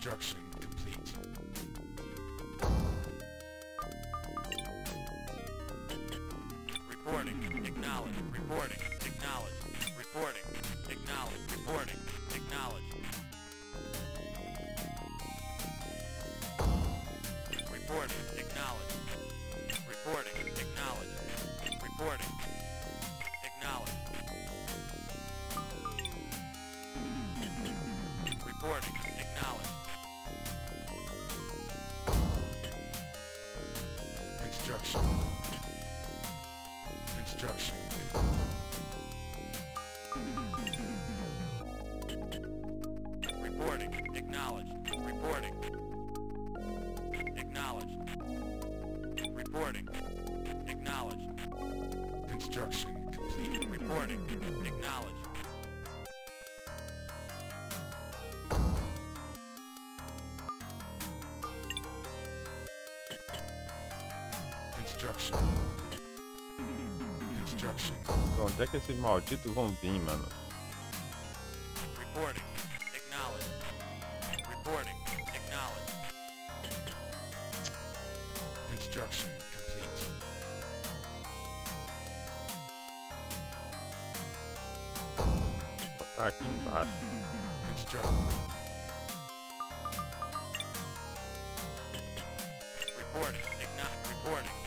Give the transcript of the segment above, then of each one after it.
Construction complete. Reporting. Acknowledge. Reporting. Construction. Construction. Onde é que esses malditos vão vir, mano? Reporting. Acknowledge. Reporting. Acknowledge. Construction complete. Tá aqui embaixo. Construct. Reporting. Acknowledge. Reporting.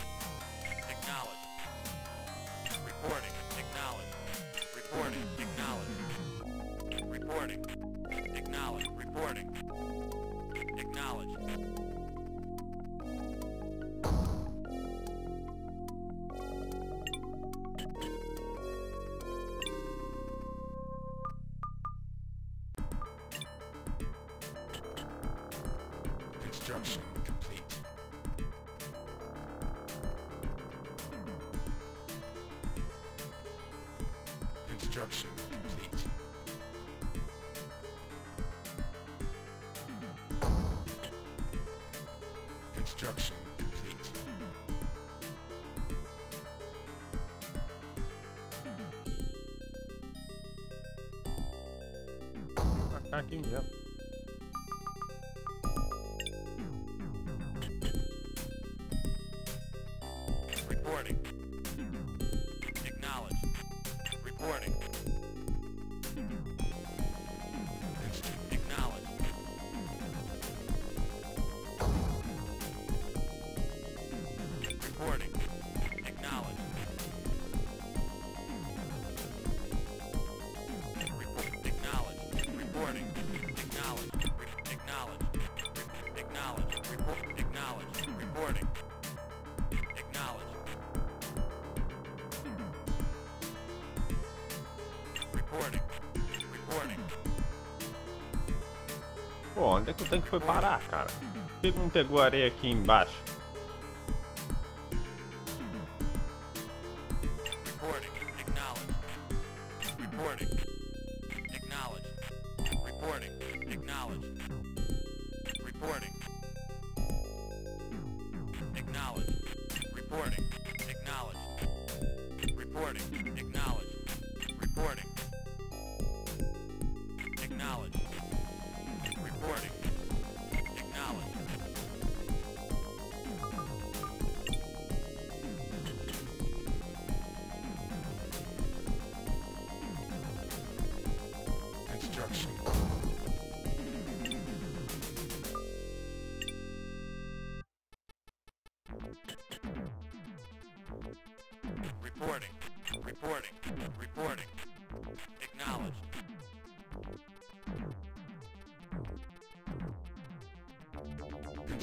Construction complete. Hacking, yep. Pô, onde é que o tanque foi parar, cara? Por que não pegou areia aqui embaixo?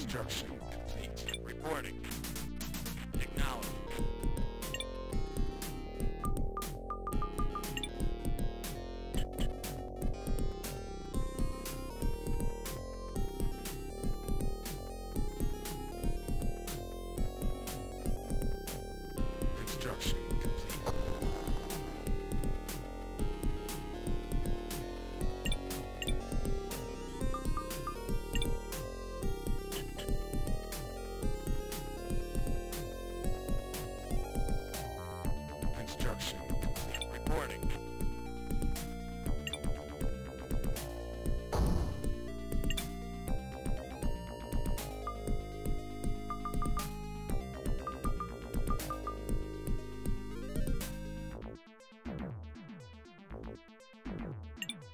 Construction. Reporting.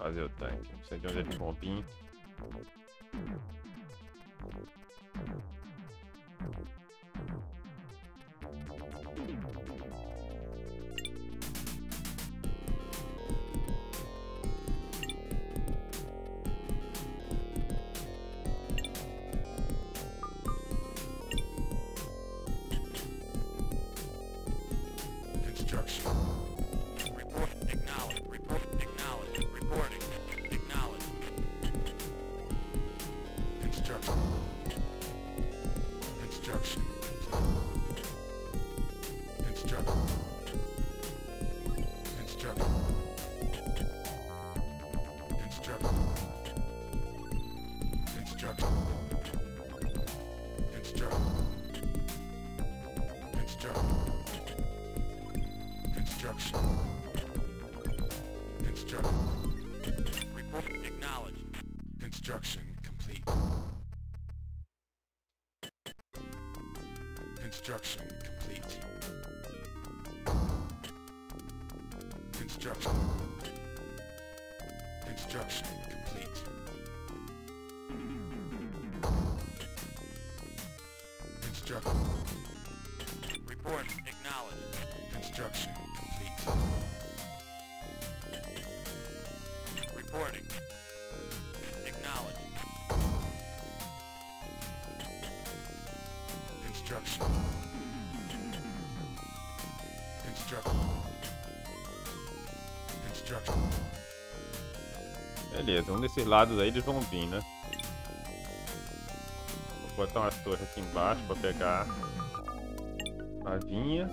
Fazer o tanque. Não de. Construction complete. Construction complete. Construction. Construction complete. Construction. Report. Acknowledge. Construction desses lados aí eles vão vir, né? Vou botar umas torres aqui embaixo pra pegar a vinha.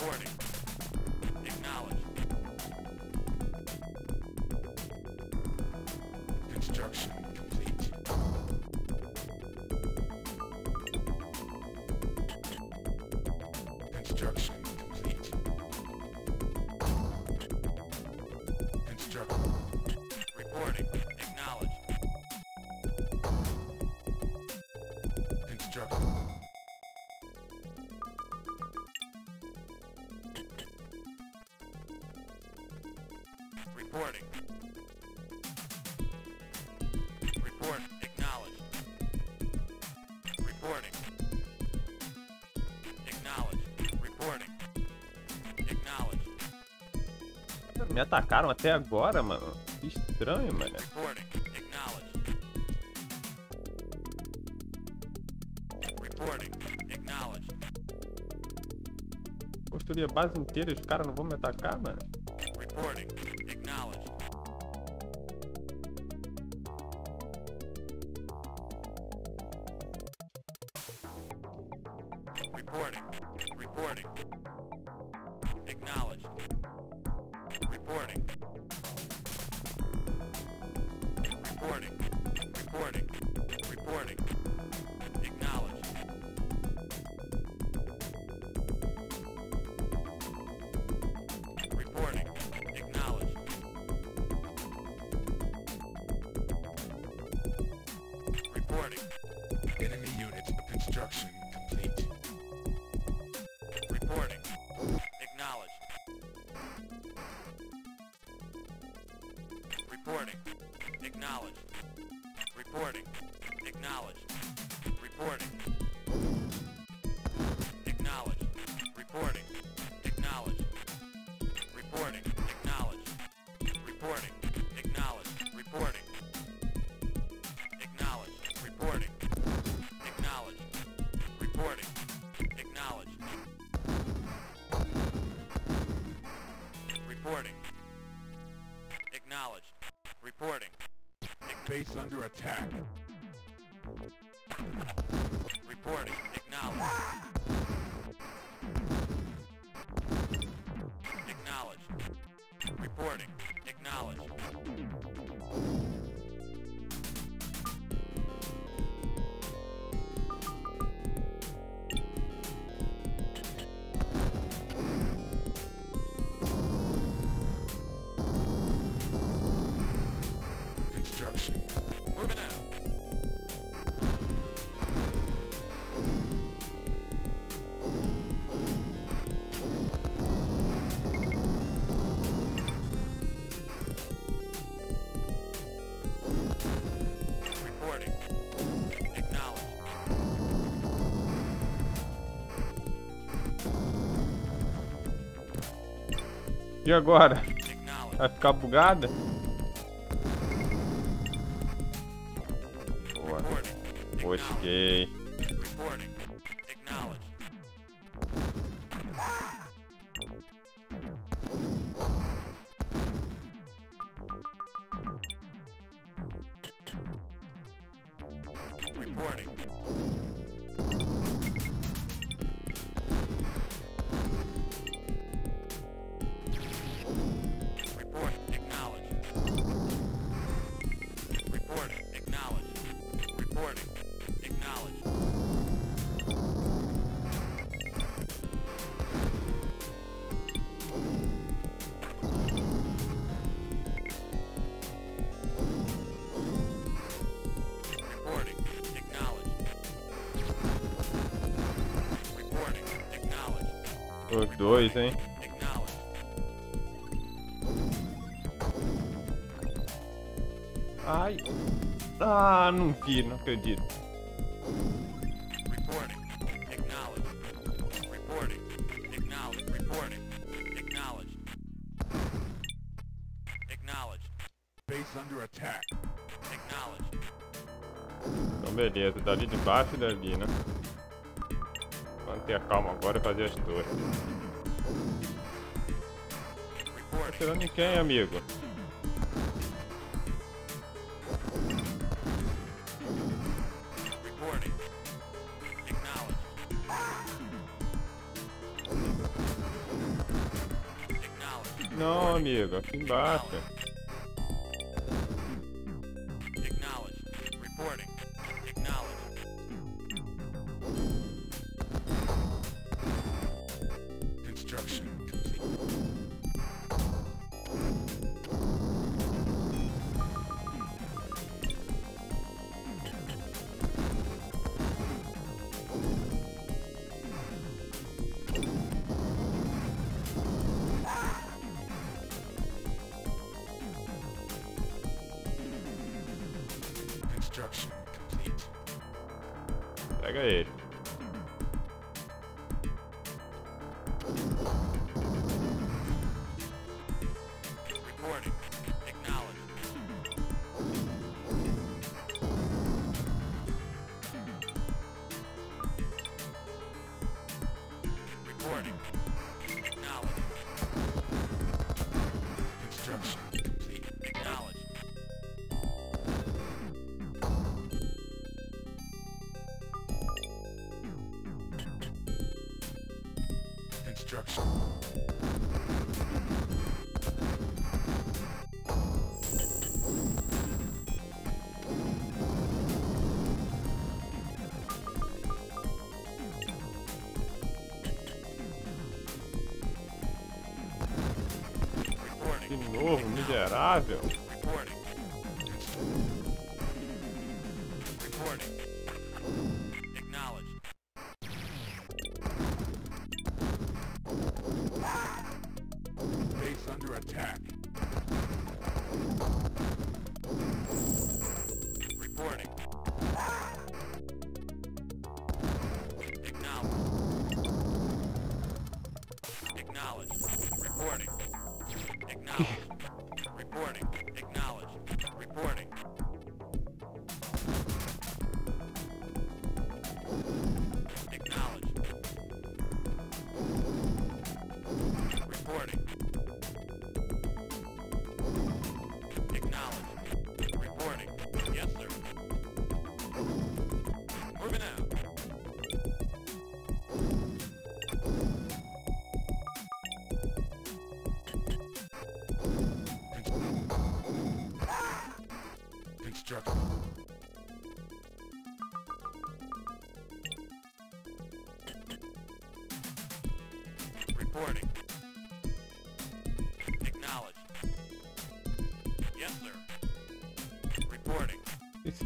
Warning. Reporting. Report. Acknowledge. Reporting. Acknowledge. Reporting. Acknowledge. Me atacaram até agora, mano. Que estranho, mano. Reporting. Acknowledge. Reporting. Acknowledge. Construí a base inteira e os caras não vão me atacar, mano. is under attack. E agora? Vai ficar bugada? Boa. Poxa, dois, hein? Ai. Ah, não vi, não acredito. Então beleza, dali de baixo e dali, né? Manter a calma agora e fazer as torres. Tá em quem, amigo? Não, amigo, aqui embaixo. Warning.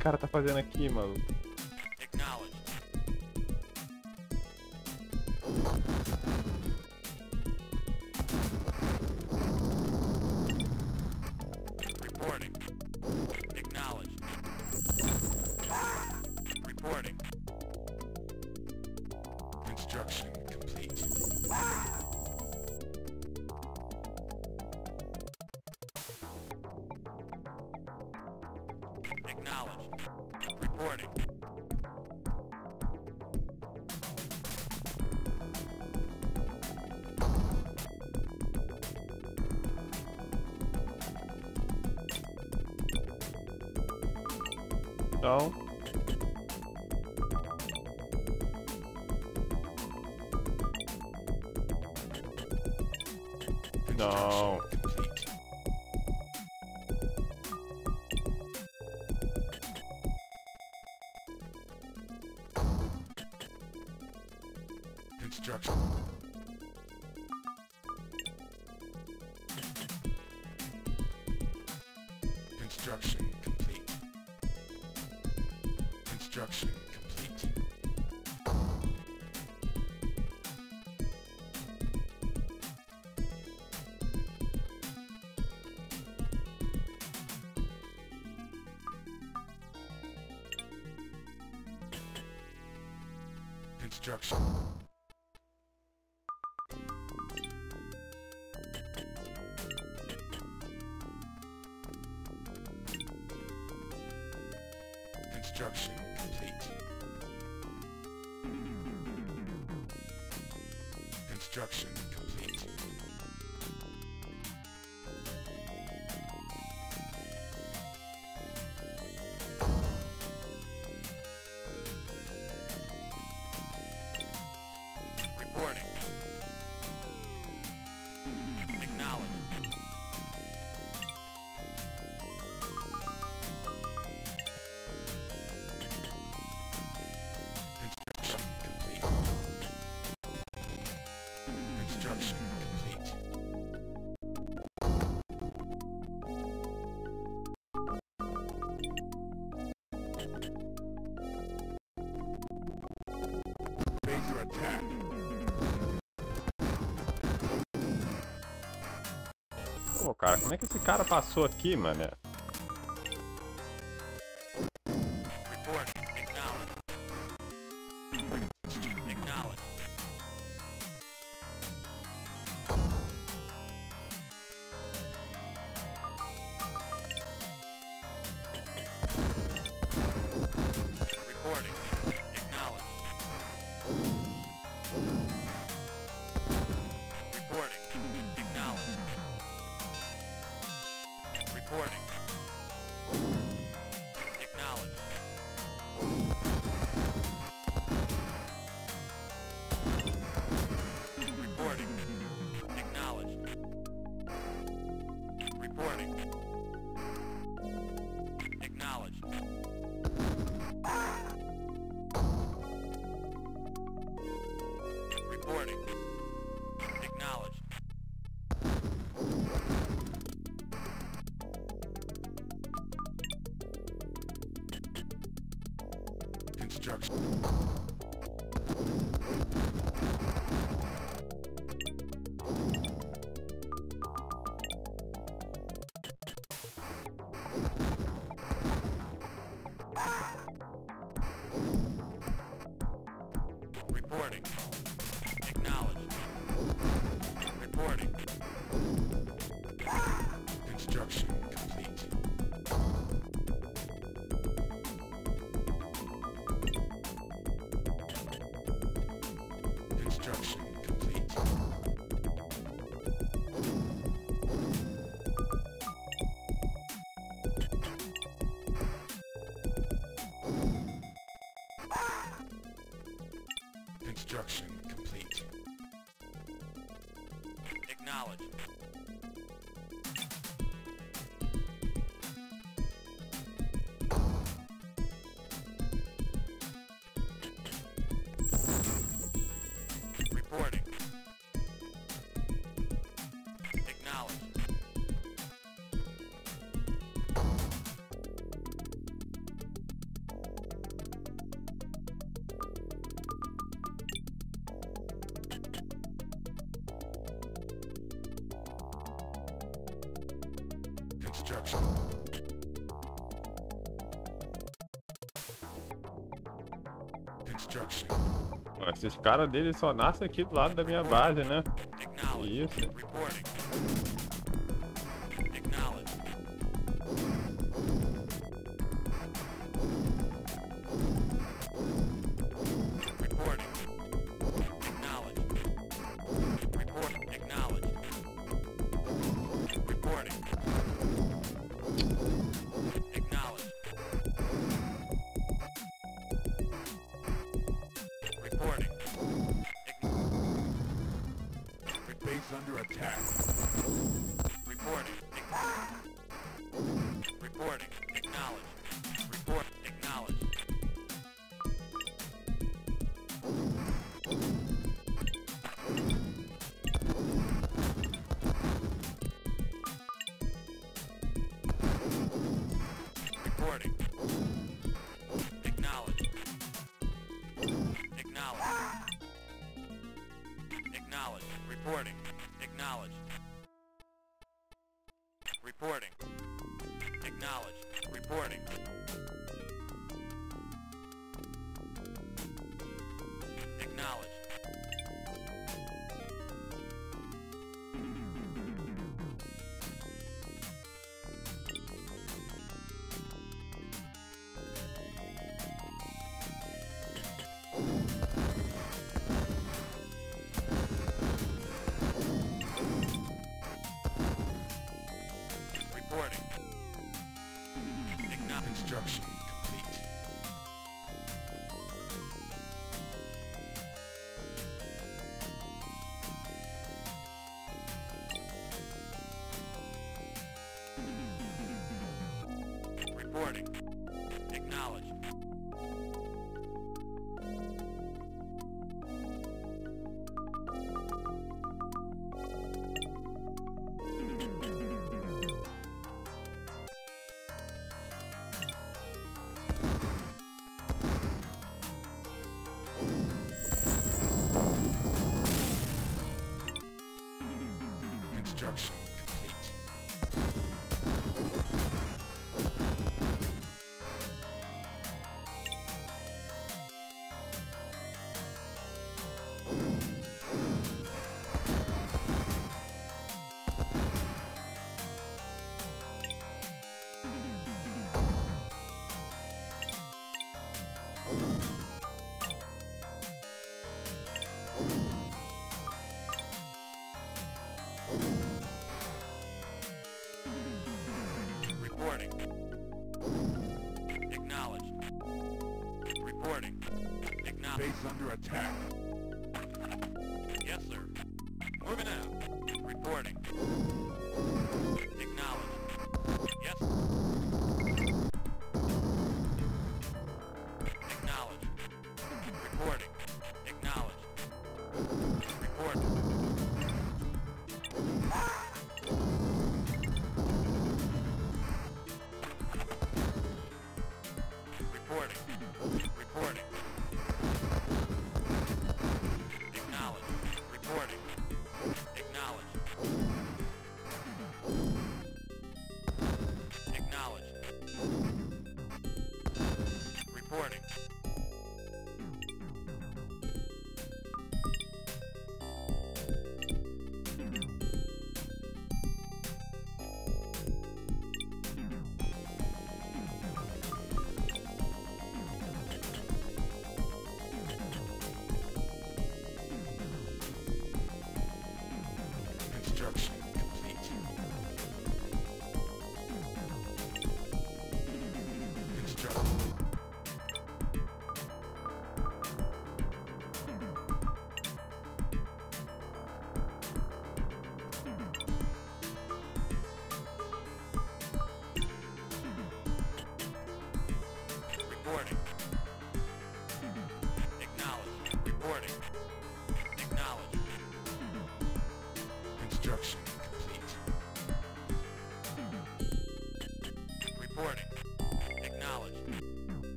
cara tá fazendo aqui, mano? destruction. Como é que esse cara passou aqui, mano? destruction. Objection. Esses caras dele só nascem aqui do lado da minha base, né? Isso. warning. under attack. Yes, sir. Moving out. Reporting.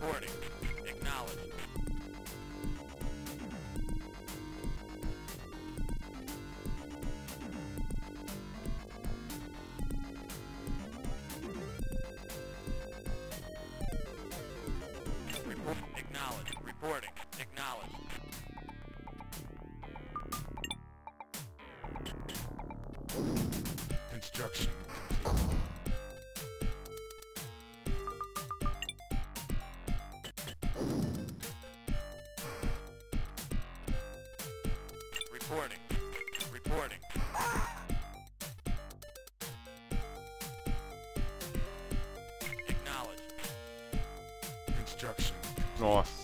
Warning. Acknowledged. Nossa.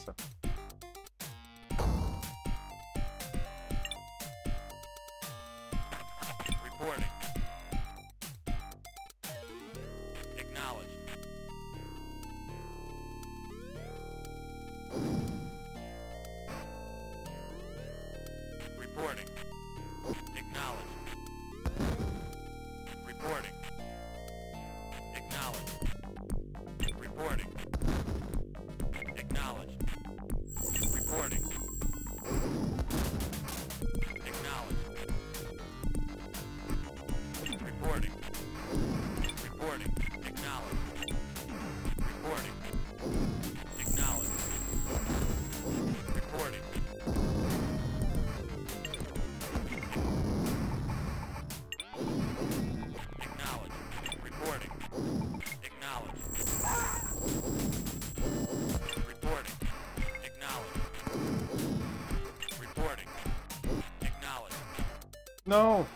No.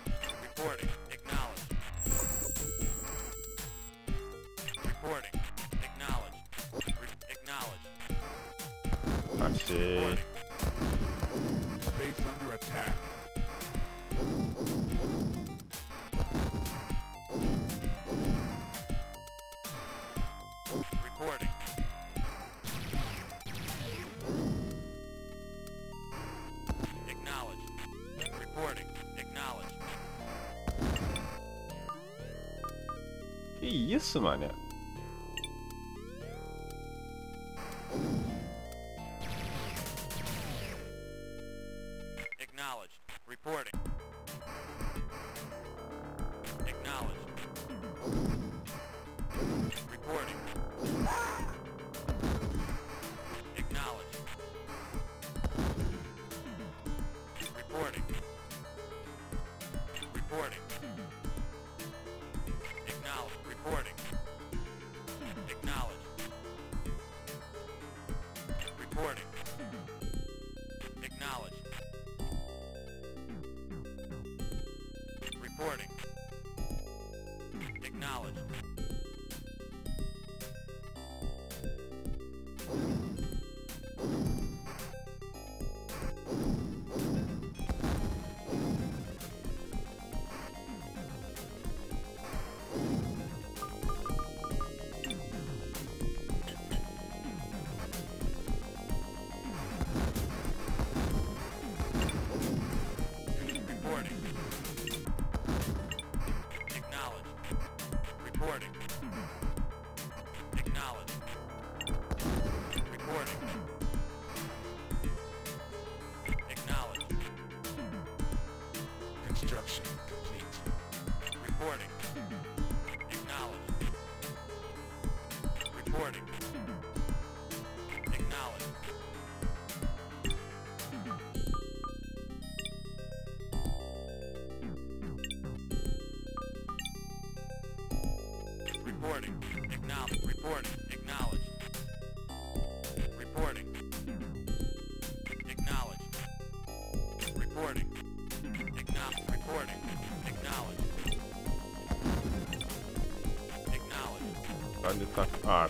Isso, mané?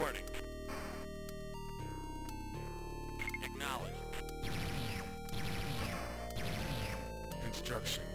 Reporting. Acknowledge. Construction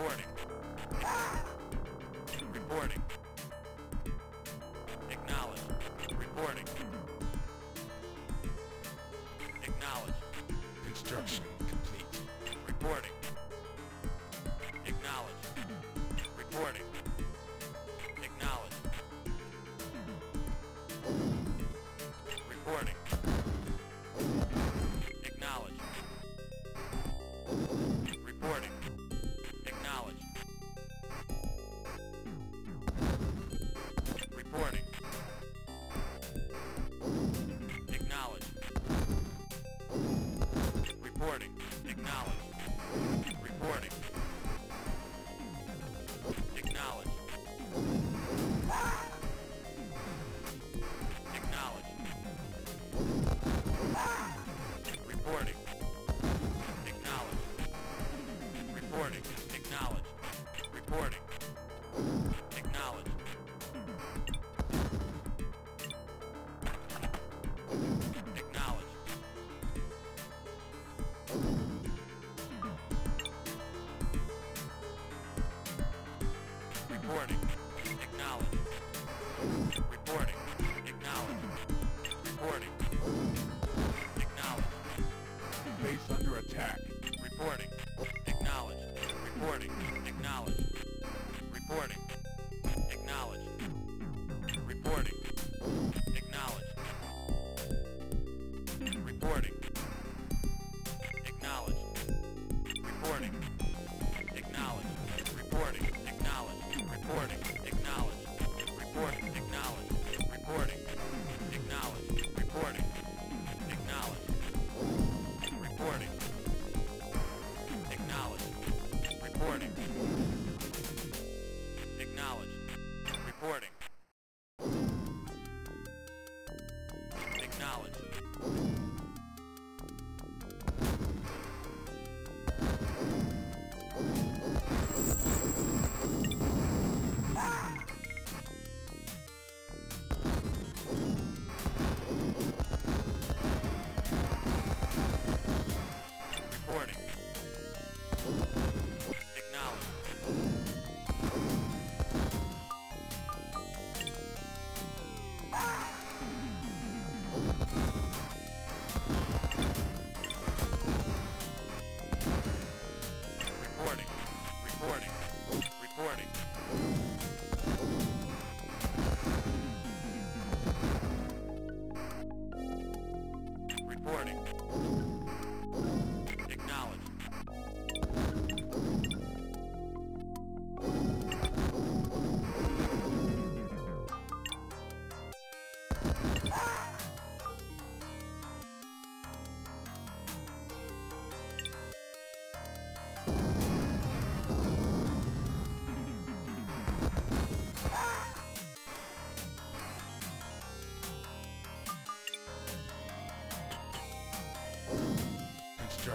Reporting.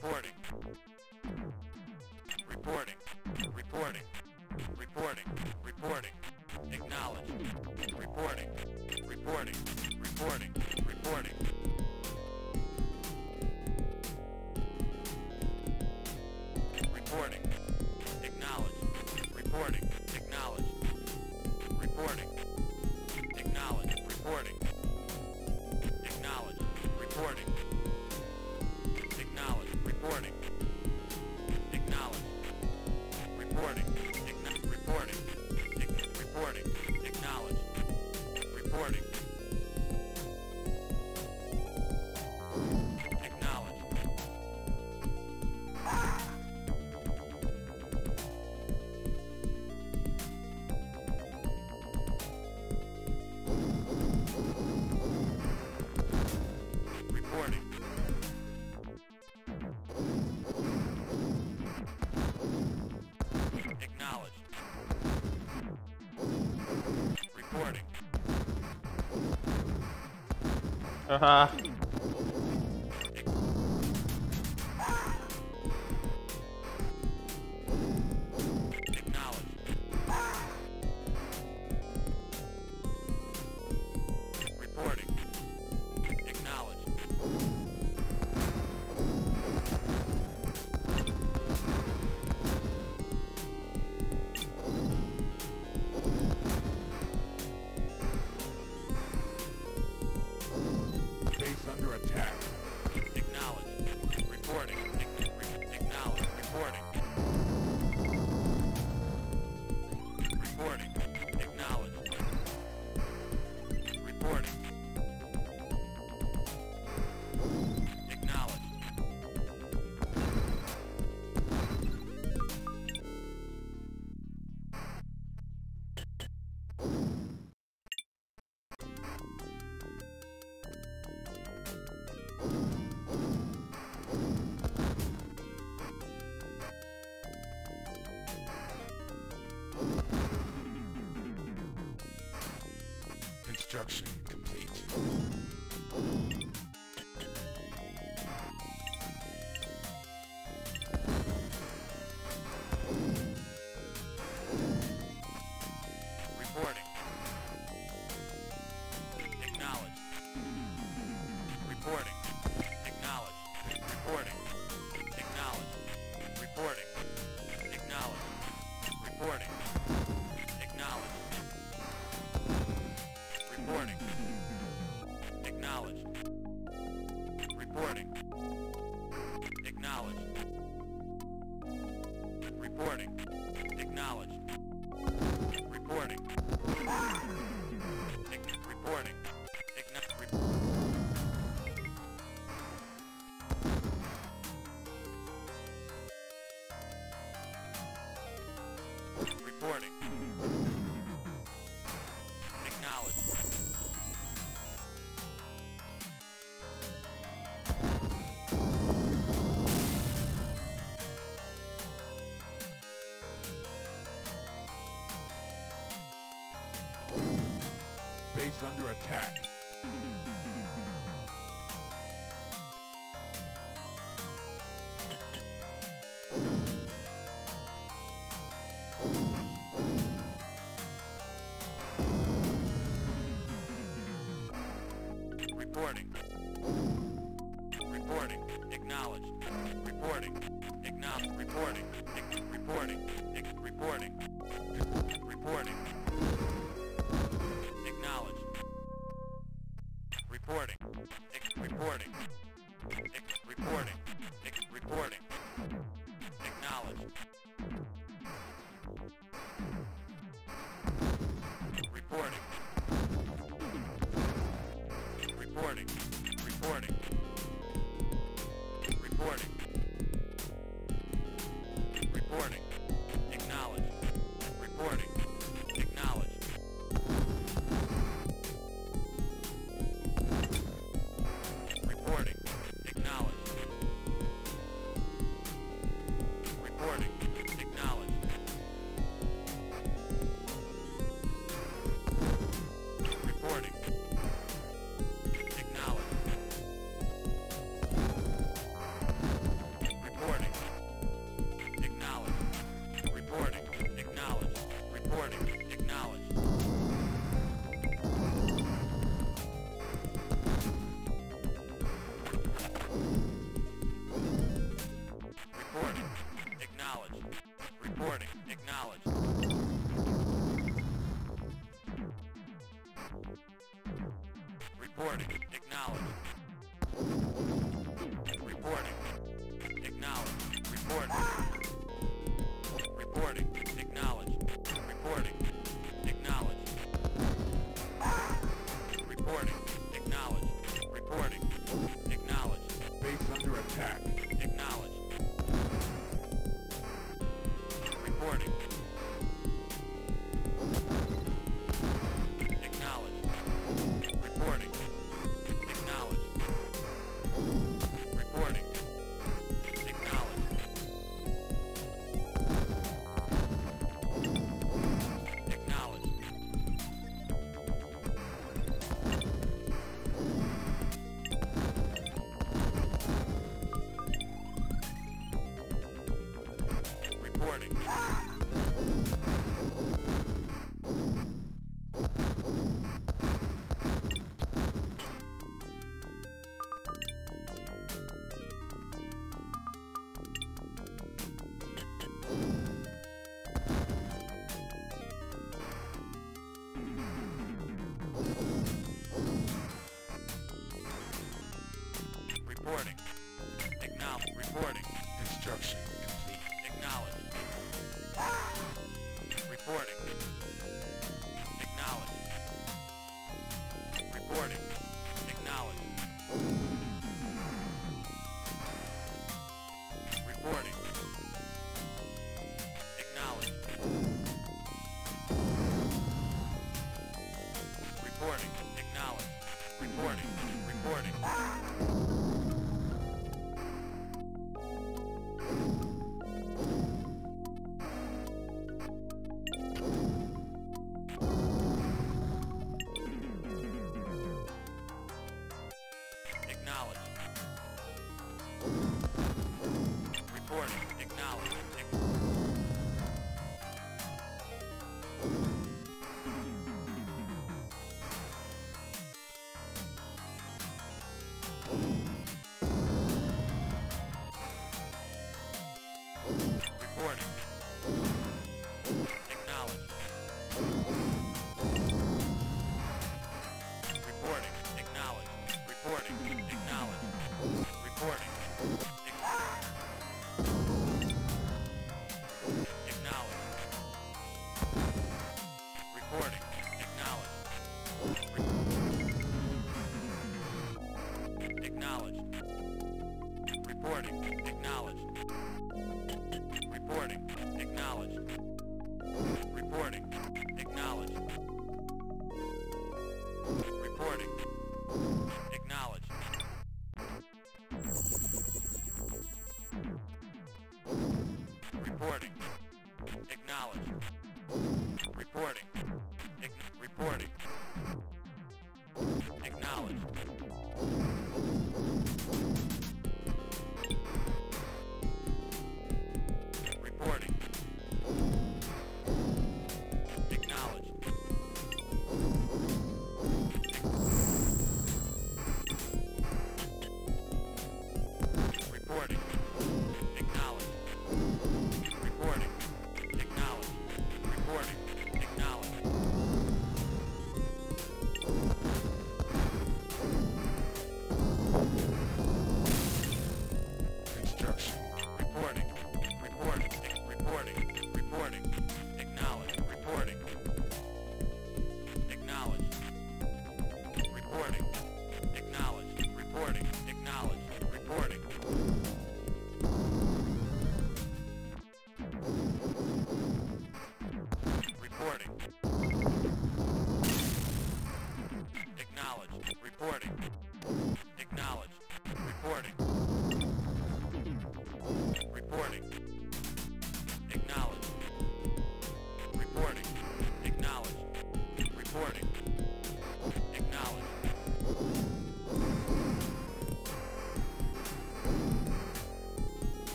Reporting. Reporting. Reporting. Reporting. Reporting. Acknowledge. Reporting. Reporting. Reporting. Reporting. Uh huh. Construction complete. Boarding. Acknowledge. Base under attack. Reporting. Reporting. knowledge.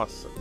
Nossa.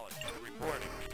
knowledge to reporting.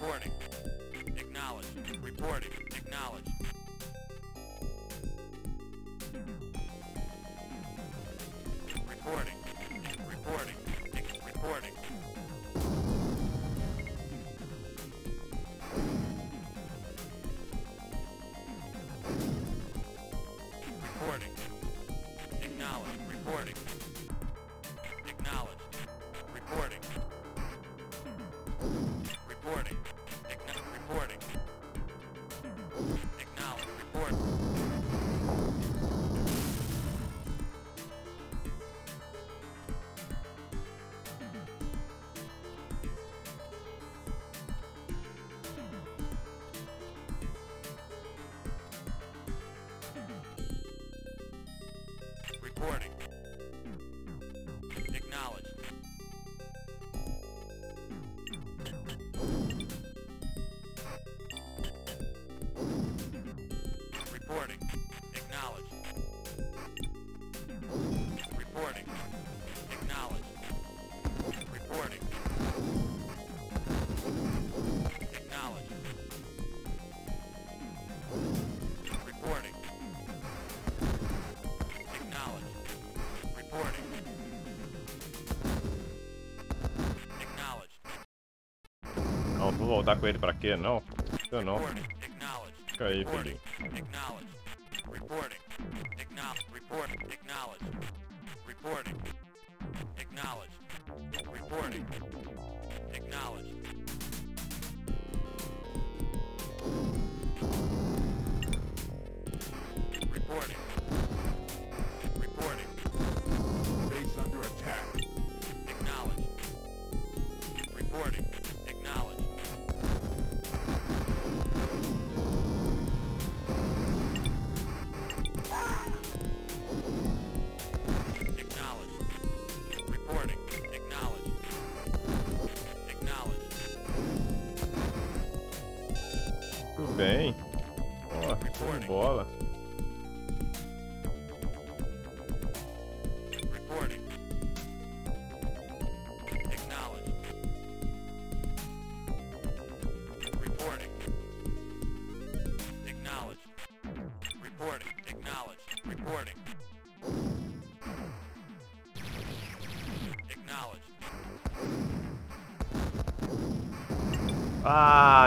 Reporting. Acknowledged. Reporting. Acknowledged. Reporting. voltar com ele pra quê, não? Eu não. Fica aí, filhinho.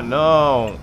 Não!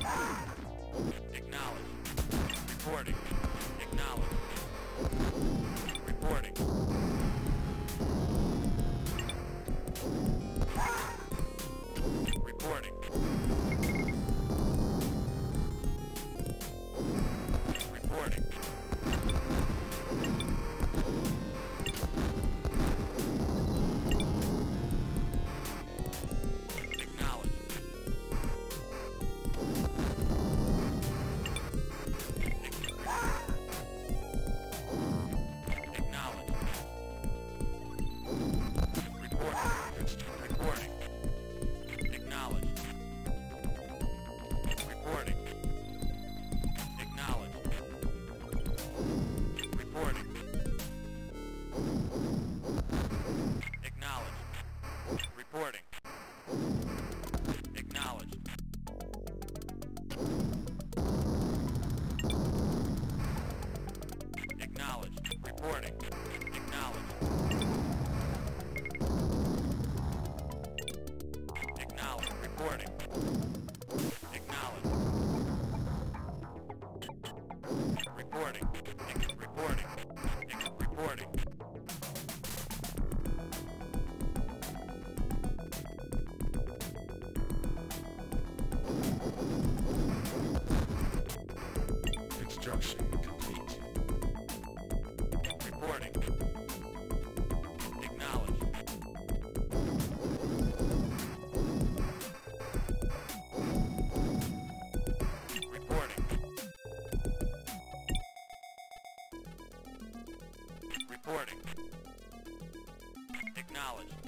knowledge.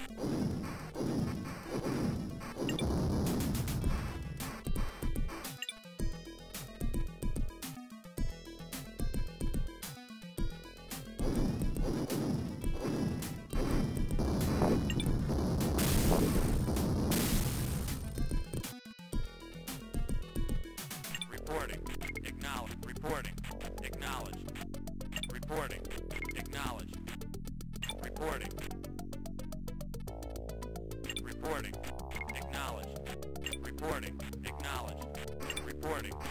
morning.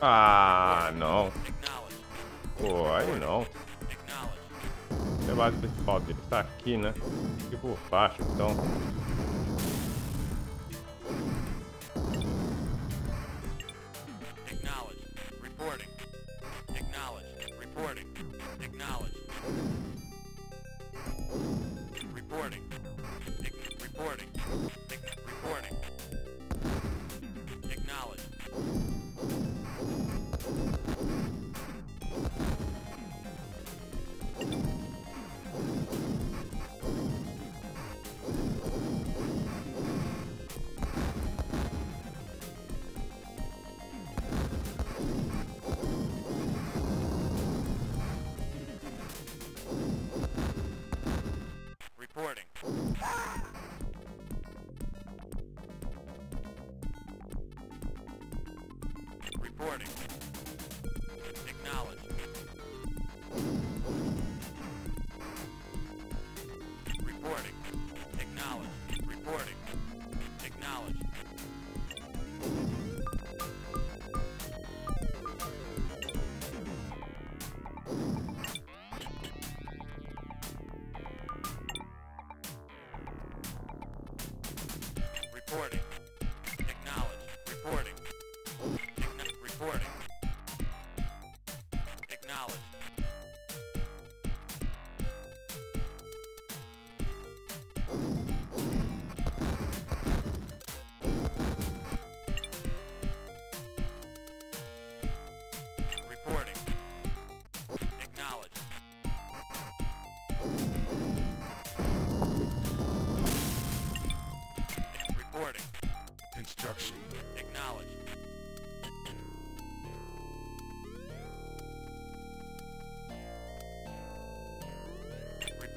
Ah, não. Pô, aí não. É a base principal dele tá aqui, né? Aqui por baixo, então.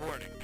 morning.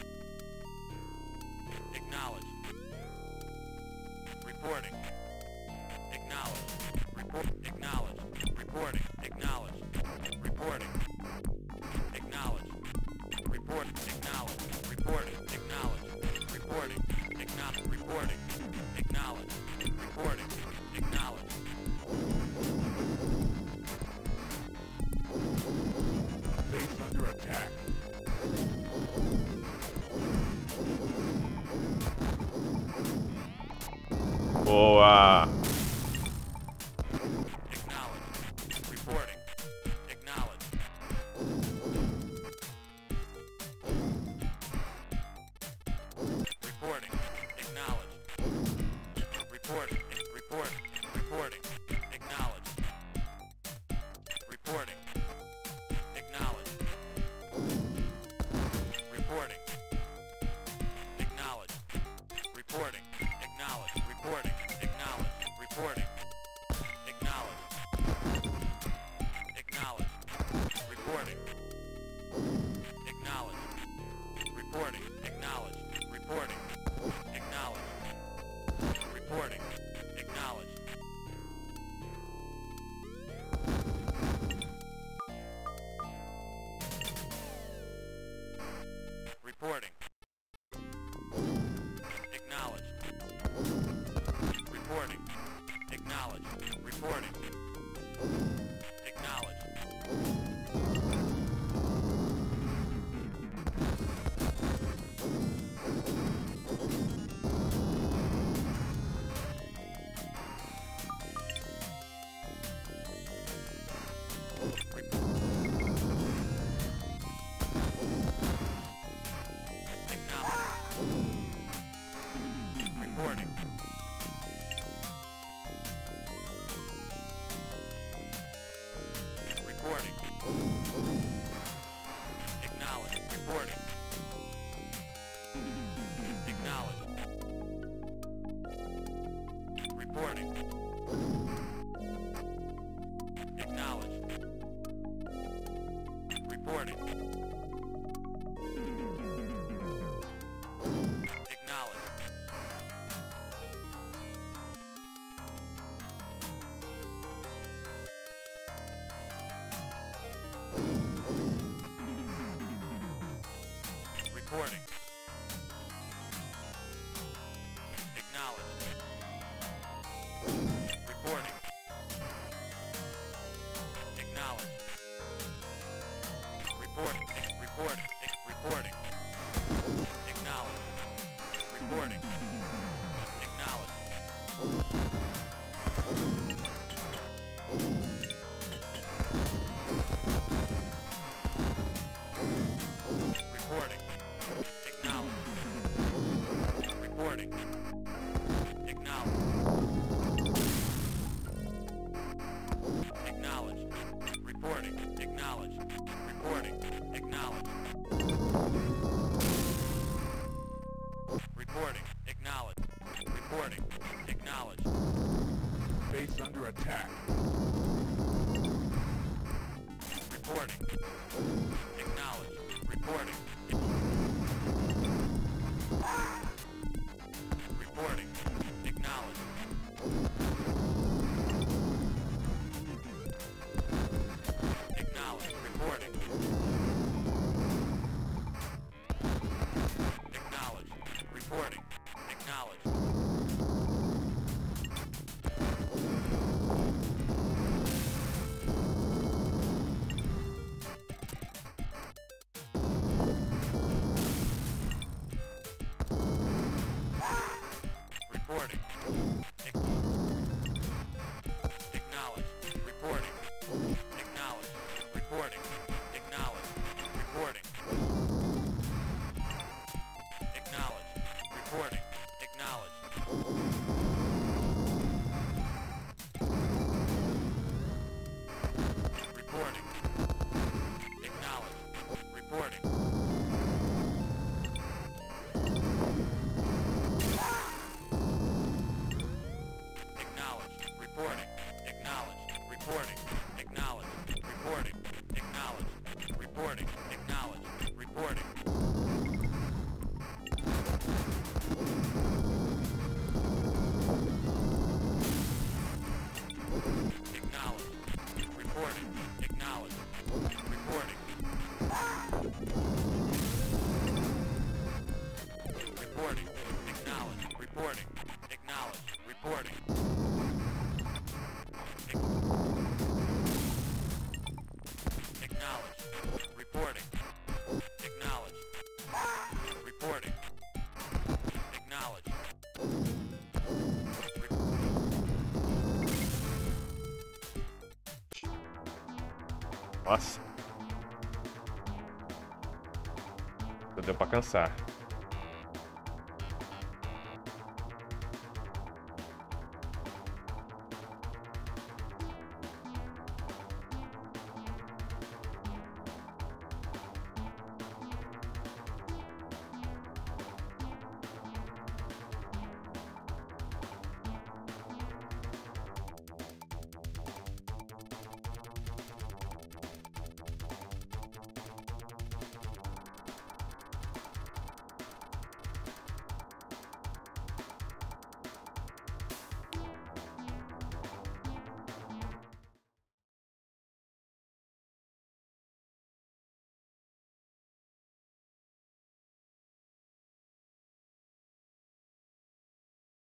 Deu pra cansar.